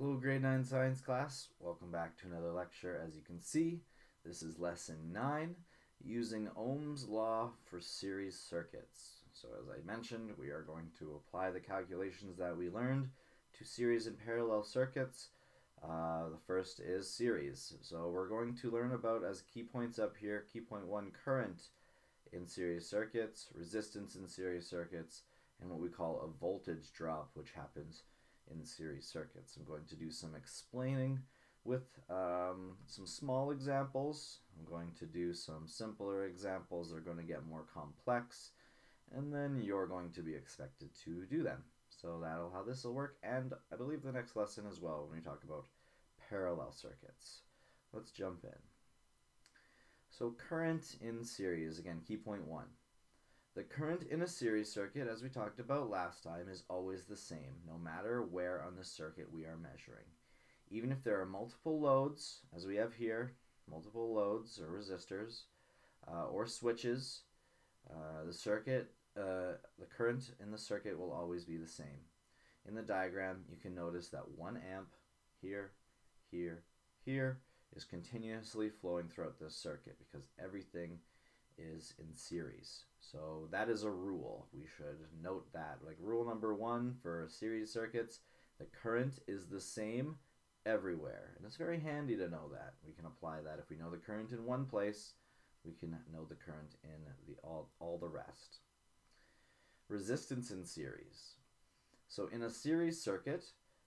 Hello, grade 9 science class. Welcome back to another lecture. As you can see, this is lesson 9 using Ohm's law for series circuits. So, as I mentioned, we are going to apply the calculations that we learned to series and parallel circuits. Uh, the first is series. So, we're going to learn about, as key points up here, key point 1 current in series circuits, resistance in series circuits, and what we call a voltage drop, which happens in series circuits. I'm going to do some explaining with um, some small examples. I'm going to do some simpler examples that are going to get more complex, and then you're going to be expected to do them. So that'll how this will work, and I believe the next lesson as well when we talk about parallel circuits. Let's jump in. So current in series, again, key point one. The current in a series circuit, as we talked about last time, is always the same, no matter where on the circuit we are measuring. Even if there are multiple loads, as we have here, multiple loads or resistors, uh, or switches, uh, the circuit, uh, the current in the circuit will always be the same. In the diagram, you can notice that 1 amp here, here, here is continuously flowing throughout this circuit because everything is in series. So that is a rule. We should note that. Like rule number one for series circuits, the current is the same everywhere. And it's very handy to know that. We can apply that. If we know the current in one place, we can know the current in the all, all the rest. Resistance in series. So in a series circuit,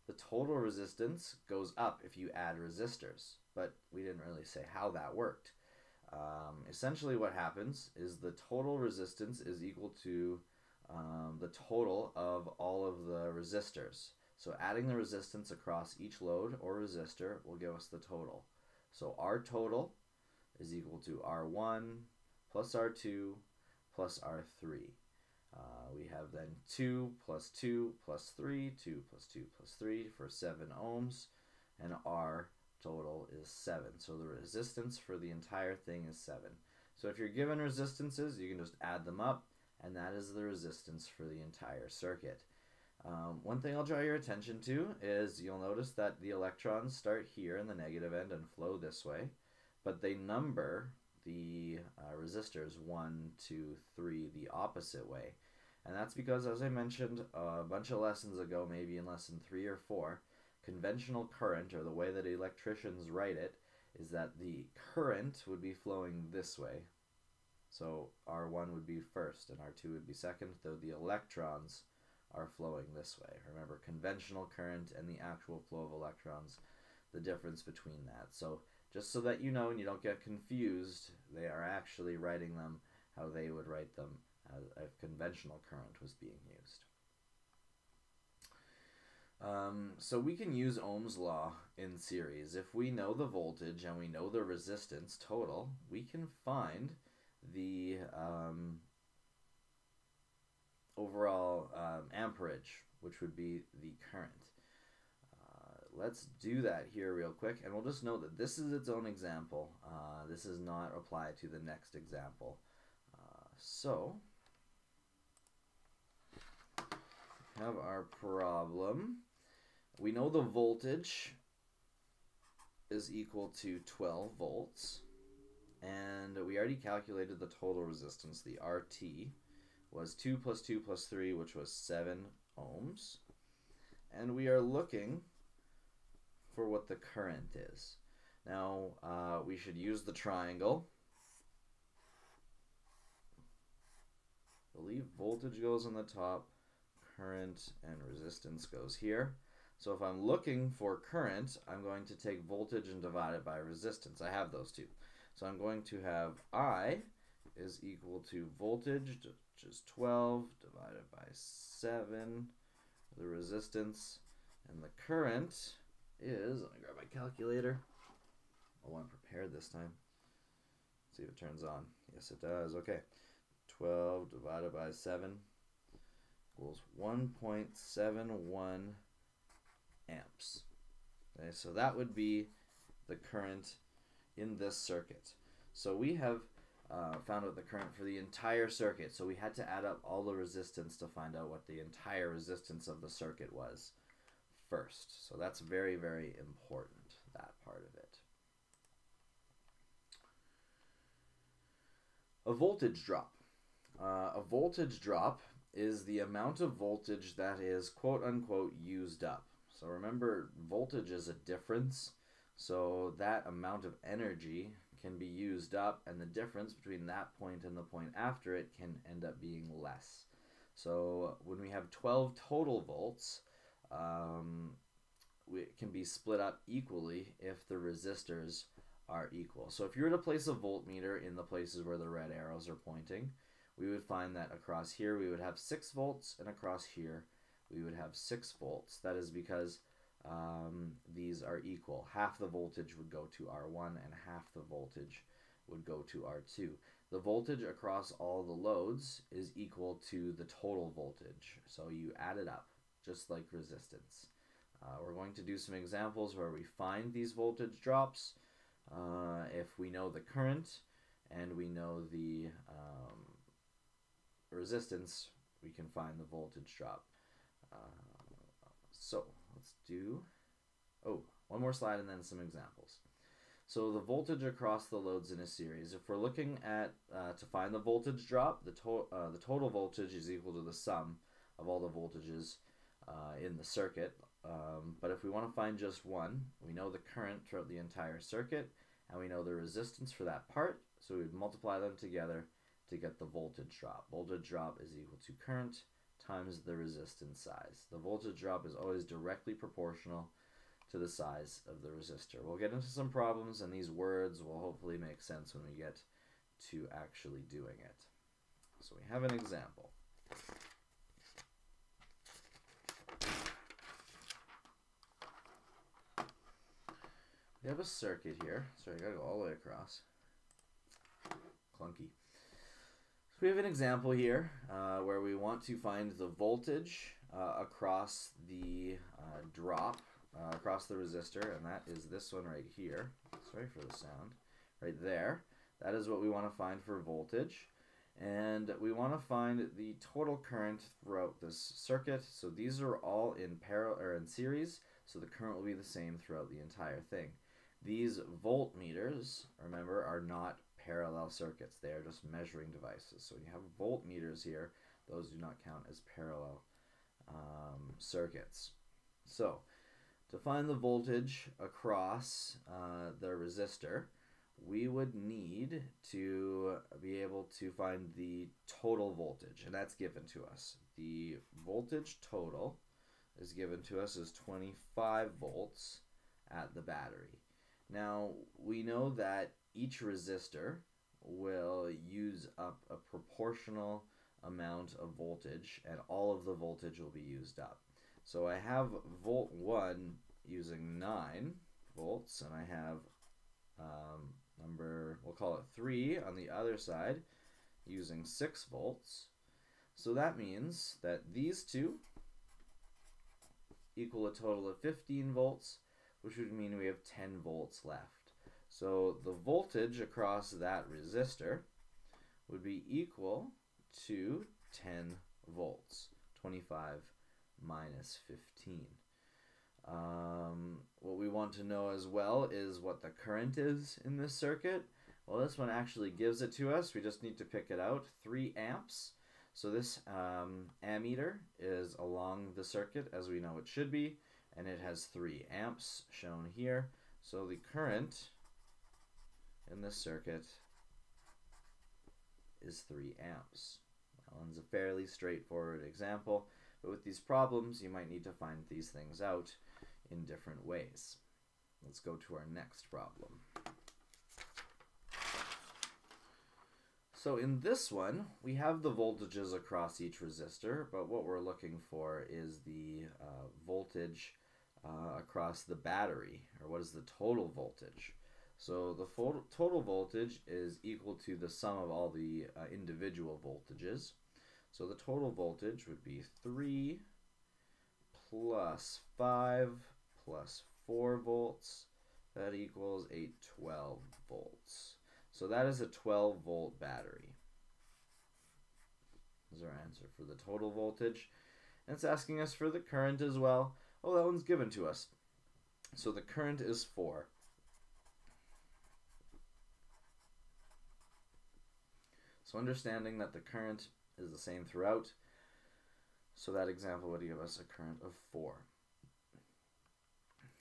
the total resistance goes up if you add resistors. But we didn't really say how that worked. Um, essentially, what happens is the total resistance is equal to um, the total of all of the resistors. So adding the resistance across each load or resistor will give us the total. So R total is equal to R1 plus R2 plus R3. Uh, we have then 2 plus 2 plus 3, 2 plus 2 plus 3 for 7 ohms, and R total is 7. So the resistance for the entire thing is 7. So if you're given resistances, you can just add them up, and that is the resistance for the entire circuit. Um, one thing I'll draw your attention to is you'll notice that the electrons start here in the negative end and flow this way, but they number the uh, resistors 1, 2, 3 the opposite way. And that's because, as I mentioned a bunch of lessons ago, maybe in lesson 3 or 4, conventional current, or the way that electricians write it, is that the current would be flowing this way. So R1 would be first and R2 would be second, though the electrons are flowing this way. Remember, conventional current and the actual flow of electrons, the difference between that. So just so that you know and you don't get confused, they are actually writing them how they would write them as if conventional current was being used. Um, so we can use Ohm's law in series. If we know the voltage and we know the resistance total, we can find the um, overall um, amperage, which would be the current. Uh, let's do that here real quick, and we'll just note that this is its own example. Uh, this is not applied to the next example. Uh, so, have our problem. We know the voltage is equal to 12 volts. And we already calculated the total resistance, the RT, was 2 plus 2 plus 3, which was 7 ohms. And we are looking for what the current is. Now, uh, we should use the triangle. I believe voltage goes on the top, current and resistance goes here. So if I'm looking for current, I'm going to take voltage and divide it by resistance. I have those two. So I'm going to have I is equal to voltage, which is 12, divided by 7, the resistance, and the current is, let me grab my calculator. Oh, I'm prepared this time. Let's see if it turns on. Yes, it does. Okay. 12 divided by 7 equals 1.71 amps. Okay, so that would be the current in this circuit. So we have uh, found out the current for the entire circuit. So we had to add up all the resistance to find out what the entire resistance of the circuit was. first. So that's very, very important, that part of it. A voltage drop. Uh, a voltage drop is the amount of voltage that is quote unquote used up. So remember, voltage is a difference. So that amount of energy can be used up, and the difference between that point and the point after it can end up being less. So when we have 12 total volts, um, it can be split up equally if the resistors are equal. So if you were to place a voltmeter in the places where the red arrows are pointing, we would find that across here we would have 6 volts, and across here we would have 6 volts. That is because um, these are equal. Half the voltage would go to R1 and half the voltage would go to R2. The voltage across all the loads is equal to the total voltage. So you add it up, just like resistance. Uh, we're going to do some examples where we find these voltage drops. Uh, if we know the current and we know the um, resistance, we can find the voltage drop. So let's do, oh, one more slide and then some examples. So the voltage across the loads in a series, if we're looking at, uh, to find the voltage drop, the, to uh, the total voltage is equal to the sum of all the voltages uh, in the circuit. Um, but if we want to find just one, we know the current throughout the entire circuit, and we know the resistance for that part, so we'd multiply them together to get the voltage drop. Voltage drop is equal to current times the resistance size. The voltage drop is always directly proportional to the size of the resistor. We'll get into some problems and these words will hopefully make sense when we get to actually doing it. So we have an example. We have a circuit here. Sorry, I gotta go all the way across. Clunky. We have an example here uh, where we want to find the voltage uh, across the uh, drop, uh, across the resistor, and that is this one right here. Sorry for the sound. Right there. That is what we want to find for voltage. And we want to find the total current throughout this circuit. So these are all in parallel or in series, so the current will be the same throughout the entire thing. These voltmeters, remember, are not parallel circuits. They are just measuring devices. So when you have voltmeters here. Those do not count as parallel um, circuits. So to find the voltage across uh, the resistor, we would need to be able to find the total voltage, and that's given to us. The voltage total is given to us as 25 volts at the battery. Now, we know that each resistor will use up a proportional amount of voltage and all of the voltage will be used up. So I have volt 1 using 9 volts and I have um, number, we'll call it 3 on the other side using 6 volts. So that means that these two equal a total of 15 volts, which would mean we have 10 volts left. So the voltage across that resistor would be equal to 10 volts. 25 minus 15. Um, what we want to know as well is what the current is in this circuit. Well, this one actually gives it to us. We just need to pick it out. 3 amps. So this um, ammeter is along the circuit as we know it should be, and it has 3 amps shown here. So the current in this circuit is 3 amps. That one's a fairly straightforward example, but with these problems you might need to find these things out in different ways. Let's go to our next problem. So in this one, we have the voltages across each resistor, but what we're looking for is the uh, voltage uh, across the battery, or what is the total voltage. So the total voltage is equal to the sum of all the uh, individual voltages. So the total voltage would be 3 plus 5 plus 4 volts. That equals a 12 volts. So that is a 12 volt battery. Is our answer for the total voltage. And it's asking us for the current as well. Oh, that one's given to us. So the current is 4. So understanding that the current is the same throughout, so that example would give us a current of 4.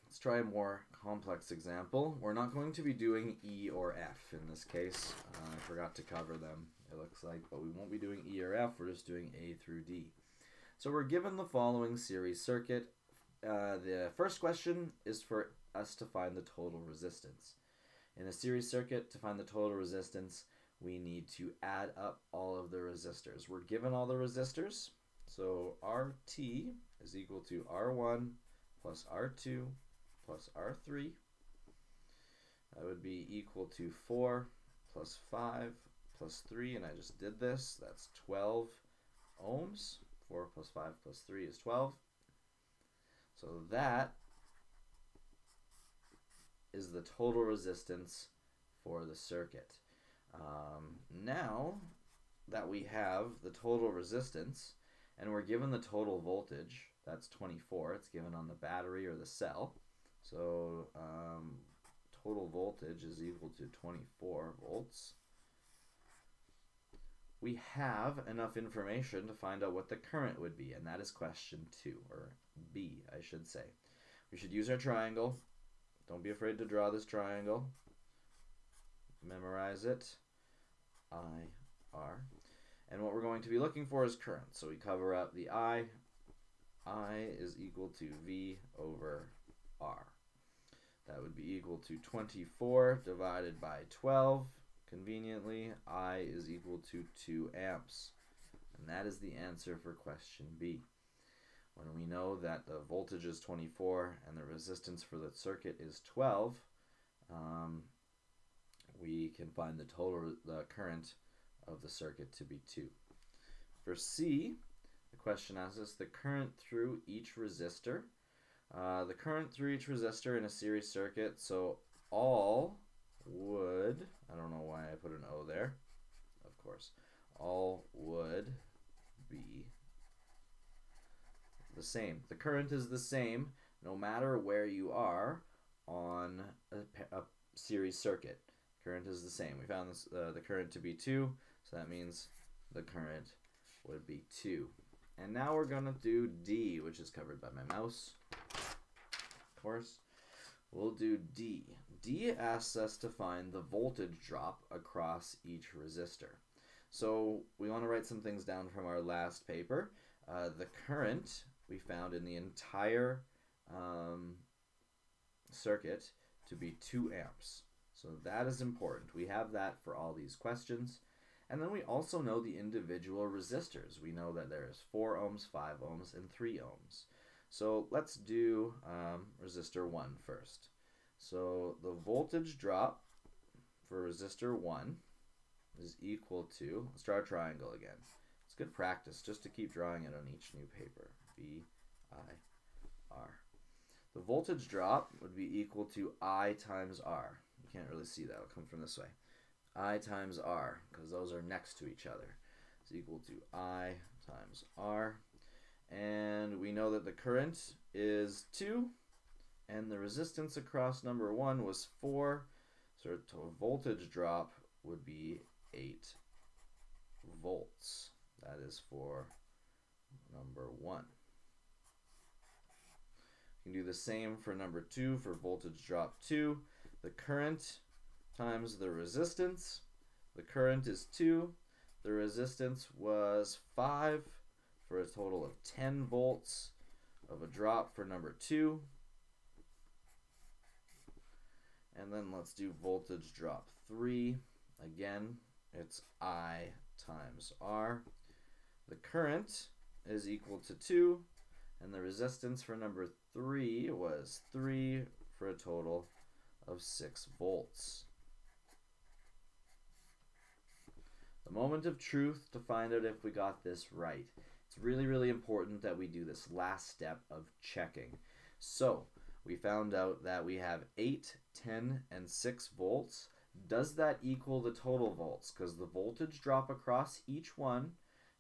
Let's try a more complex example. We're not going to be doing E or F in this case. Uh, I forgot to cover them, it looks like, but we won't be doing E or F, we're just doing A through D. So we're given the following series circuit. Uh, the first question is for us to find the total resistance. In a series circuit, to find the total resistance, we need to add up all of the resistors. We're given all the resistors, so RT is equal to R1 plus R2 plus R3. That would be equal to 4 plus 5 plus 3, and I just did this. That's 12 ohms. 4 plus 5 plus 3 is 12. So that is the total resistance for the circuit. Um, now that we have the total resistance and we're given the total voltage, that's 24, it's given on the battery or the cell. So um, total voltage is equal to 24 volts. We have enough information to find out what the current would be, and that is question 2, or B, I should say. We should use our triangle. Don't be afraid to draw this triangle. Memorize it. I, R. And what we're going to be looking for is current. So we cover up the I. I is equal to V over R. That would be equal to 24 divided by 12. Conveniently, I is equal to 2 amps. And that is the answer for question B. When we know that the voltage is 24 and the resistance for the circuit is 12, um, we can find the total the current of the circuit to be 2. For C, the question asks us the current through each resistor. Uh, the current through each resistor in a series circuit, so all would, I don't know why I put an O there, of course, all would be the same. The current is the same no matter where you are on a, a series circuit. Current is the same. We found this, uh, the current to be 2, so that means the current would be 2. And now we're going to do D, which is covered by my mouse. Of course. We'll do D. D asks us to find the voltage drop across each resistor. So we want to write some things down from our last paper. Uh, the current we found in the entire um, circuit to be 2 amps. So that is important. We have that for all these questions. And then we also know the individual resistors. We know that there's 4 ohms, 5 ohms, and 3 ohms. So let's do um, resistor 1 first. So the voltage drop for resistor 1 is equal to, let's draw a triangle again. It's good practice just to keep drawing it on each new paper. V, I, R. The voltage drop would be equal to I times R can't really see that. It'll come from this way. I times R, because those are next to each other, is equal to I times R. And we know that the current is 2, and the resistance across number 1 was 4, so the voltage drop would be 8 volts. That is for number 1. You can do the same for number 2 for voltage drop 2 the current times the resistance. The current is 2. The resistance was 5 for a total of 10 volts of a drop for number 2. And then let's do voltage drop 3. Again, it's I times R. The current is equal to 2, and the resistance for number 3 was 3 for a total of 6 volts. The moment of truth to find out if we got this right. It's really, really important that we do this last step of checking. So, we found out that we have 8, 10, and 6 volts. Does that equal the total volts? Because the voltage drop across each one,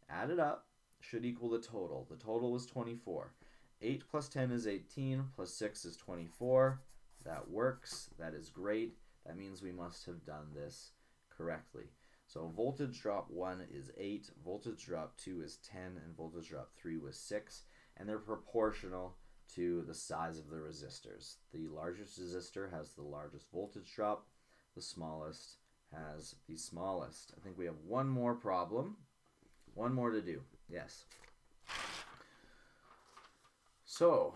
added up, should equal the total. The total was 24. 8 plus 10 is 18, plus 6 is 24. That works. That is great. That means we must have done this correctly. So voltage drop 1 is 8, voltage drop 2 is 10, and voltage drop 3 was 6. And they're proportional to the size of the resistors. The largest resistor has the largest voltage drop. The smallest has the smallest. I think we have one more problem. One more to do. Yes. So,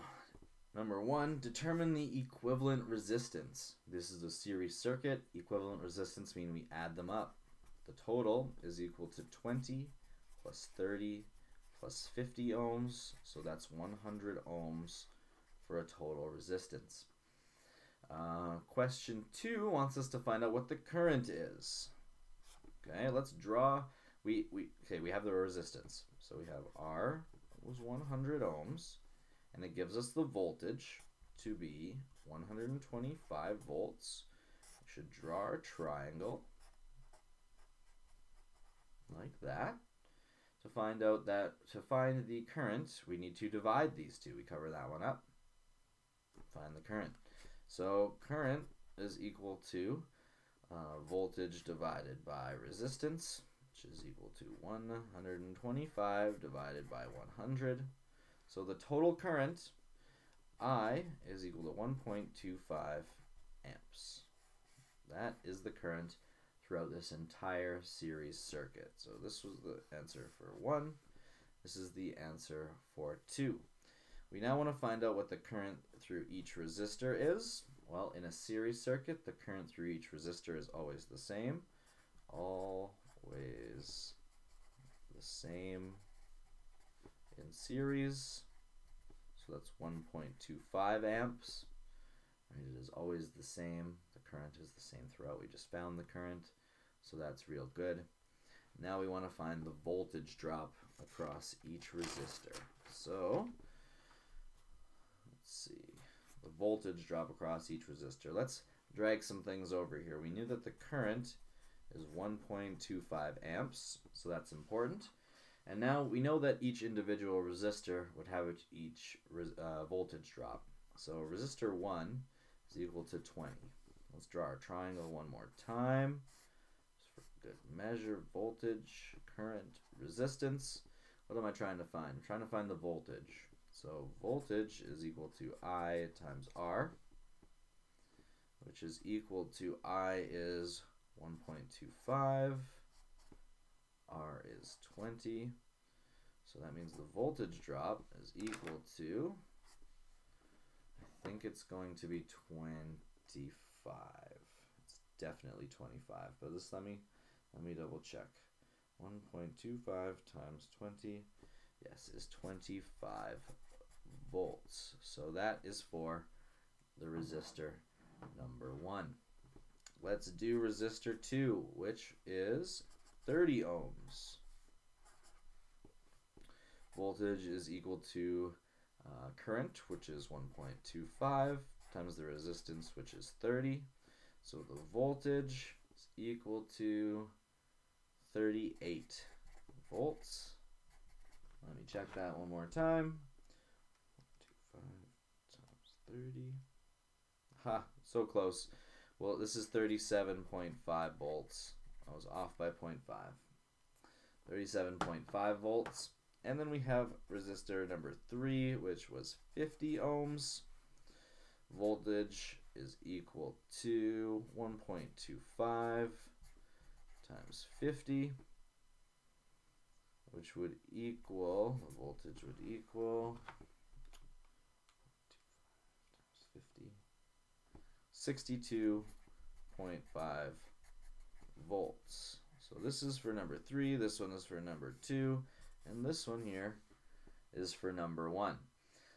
number one, determine the equivalent resistance. This is a series circuit. Equivalent resistance mean we add them up. The total is equal to 20 plus 30 plus 50 ohms. So that's 100 ohms for a total resistance. Uh, question two wants us to find out what the current is. Okay, let's draw. We, we okay. We have the resistance. So we have R was 100 ohms, and it gives us the voltage to be 125 volts. We should draw our triangle like that. To find out that to find the current, we need to divide these two. We cover that one up. Find the current. So current is equal to uh, voltage divided by resistance, which is equal to 125 divided by 100. So the total current, I, is equal to 1.25 amps. That is the current throughout this entire series circuit. So this was the answer for 1. This is the answer for 2. We now want to find out what the current through each resistor is. Well, in a series circuit, the current through each resistor is always the same. Always the same in series. So that's 1.25 amps. It is always the same. The current is the same throughout. We just found the current, so that's real good. Now we want to find the voltage drop across each resistor. So Let's see. The voltage drop across each resistor. Let's drag some things over here. We knew that the current is 1.25 amps, so that's important. And now we know that each individual resistor would have each uh, voltage drop. So resistor 1 is equal to 20. Let's draw our triangle one more time. Just for good measure, voltage, current, resistance. What am I trying to find? I'm trying to find the voltage. So voltage is equal to I times R, which is equal to I is 1.25, R is 20. So that means the voltage drop is equal to, I think it's going to be 25. It's definitely 25, but this let me let me double check. 1.25 times 20, yes, is 25 volts. So that is for the resistor number one. Let's do resistor two, which is 30 ohms. Voltage is equal to uh, current, which is 1.25, times the resistance, which is 30. So the voltage is equal to 38 volts. Let me check that one more time. 30. Ha, so close. Well, this is 37.5 volts. I was off by 0.5. 37.5 volts. And then we have resistor number 3, which was 50 ohms. Voltage is equal to 1.25 times 50, which would equal, the voltage would equal 62.5 volts. So this is for number three, this one is for number two, and this one here is for number one.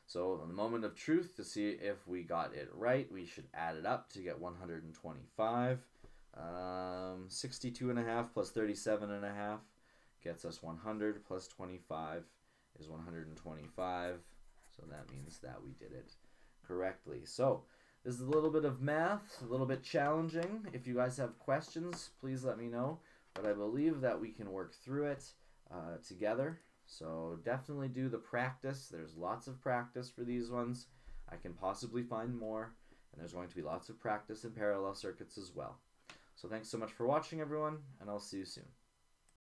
So in the moment of truth, to see if we got it right, we should add it up to get 125. Um, 62 and a half plus 37 and a half gets us 100 plus 25 is 125. So that means that we did it correctly. So this is a little bit of math, a little bit challenging. If you guys have questions, please let me know. But I believe that we can work through it uh, together. So definitely do the practice. There's lots of practice for these ones. I can possibly find more, and there's going to be lots of practice in parallel circuits as well. So thanks so much for watching, everyone, and I'll see you soon.